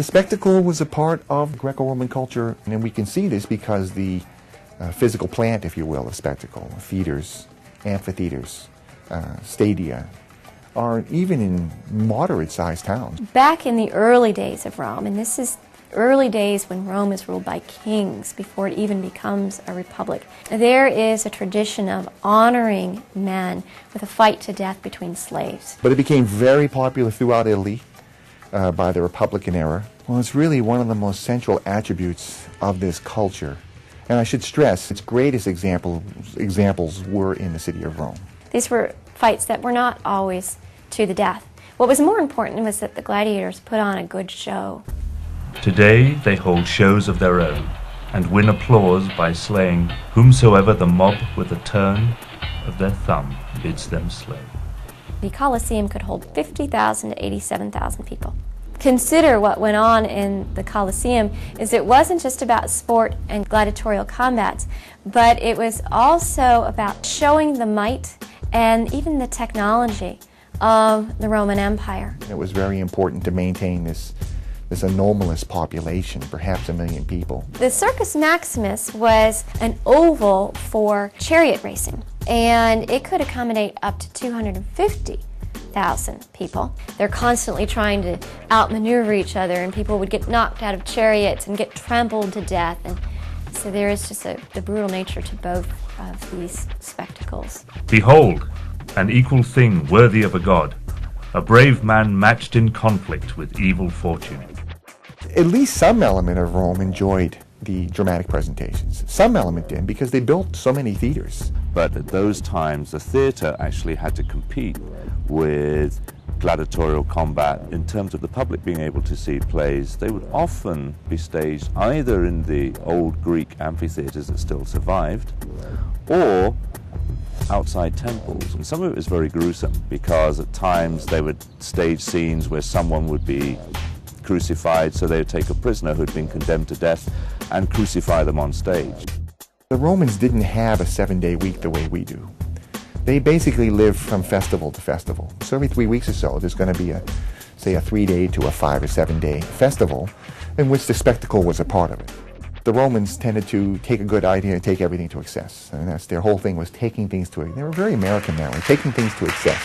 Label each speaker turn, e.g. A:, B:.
A: The spectacle was a part of Greco-Roman culture, and we can see this because the uh, physical plant, if you will, of spectacle, theaters, amphitheaters, uh, stadia, are even in moderate-sized towns.
B: Back in the early days of Rome, and this is early days when Rome is ruled by kings before it even becomes a republic, there is a tradition of honoring men with a fight to death between slaves.
A: But it became very popular throughout Italy uh, by the Republican era. Well, it's really one of the most central attributes of this culture. And I should stress, its greatest example, examples were in the city of Rome.
B: These were fights that were not always to the death. What was more important was that the gladiators put on a good show.
C: Today they hold shows of their own and win applause by slaying whomsoever the mob with a turn of their thumb bids them slay.
B: The Colosseum could hold 50,000 to 87,000 people. Consider what went on in the Colosseum is it wasn't just about sport and gladiatorial combats, but it was also about showing the might and even the technology of the Roman Empire.
A: It was very important to maintain this this anomalous population, perhaps a million people.
B: The Circus Maximus was an oval for chariot racing, and it could accommodate up to 250,000 people. They're constantly trying to outmaneuver each other, and people would get knocked out of chariots and get trampled to death. And so there is just a, the brutal nature to both of these spectacles.
C: Behold, an equal thing worthy of a god, a brave man matched in conflict with evil fortune
A: at least some element of Rome enjoyed the dramatic presentations. Some element did because they built so many theaters.
D: But at those times, the theater actually had to compete with gladiatorial combat in terms of the public being able to see plays. They would often be staged either in the old Greek amphitheaters that still survived or outside temples. And some of it was very gruesome because at times they would stage scenes where someone would be crucified, so they would take a prisoner who'd been condemned to death and crucify them on stage.
A: The Romans didn't have a seven-day week the way we do. They basically lived from festival to festival. So every three weeks or so, there's going to be a, say, a three-day to a five or seven-day festival in which the spectacle was a part of it. The Romans tended to take a good idea and take everything to excess. And that's their whole thing was taking things to. They were very American that way, taking things to excess.